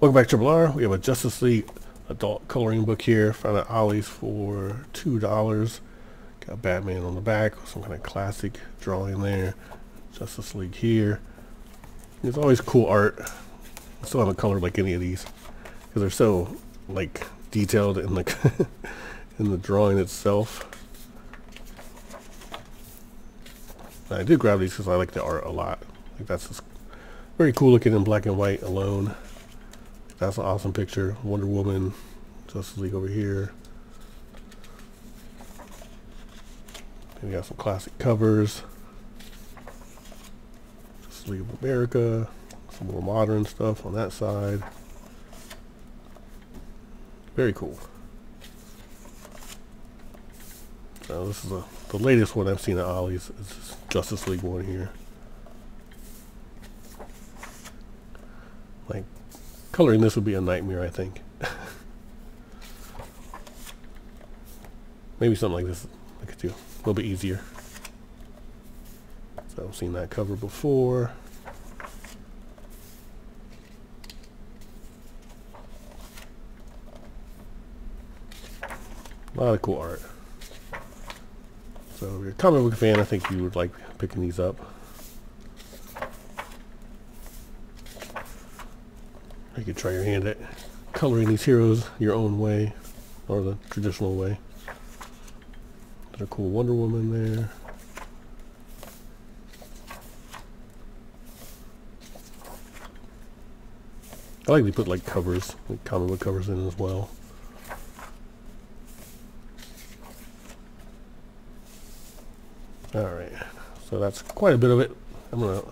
Welcome back to Triple R. We have a Justice League adult coloring book here. Found at Ollie's for $2. Got Batman on the back, some kind of classic drawing there. Justice League here. There's always cool art. I still haven't colored like any of these because they're so like detailed in the in the drawing itself. I did grab these because I like the art a lot. Like that's just very cool looking in black and white alone. That's an awesome picture. Wonder Woman, Justice League over here. And we got some classic covers. Justice League of America. Some more modern stuff on that side. Very cool. So this is a, the latest one I've seen at Ollie's. It's Justice League one here. Like Coloring this would be a nightmare, I think. Maybe something like this I could do a little bit easier. So I've seen that cover before. A lot of cool art. So if you're a comic book fan, I think you would like picking these up. You could try your hand at coloring these heroes your own way, or the traditional way. There's a cool Wonder Woman there. I like to put like covers, like comic book covers in as well. Alright, so that's quite a bit of it. I'm going to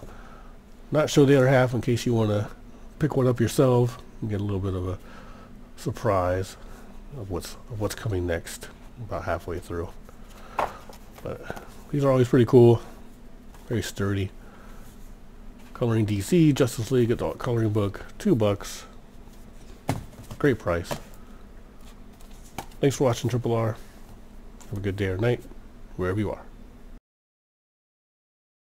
not show the other half in case you want to pick one up yourself and get a little bit of a surprise of what's of what's coming next about halfway through. But these are always pretty cool, very sturdy. Coloring DC, Justice League adult coloring book, two bucks. Great price. Thanks for watching Triple R. Have a good day or night, wherever you are.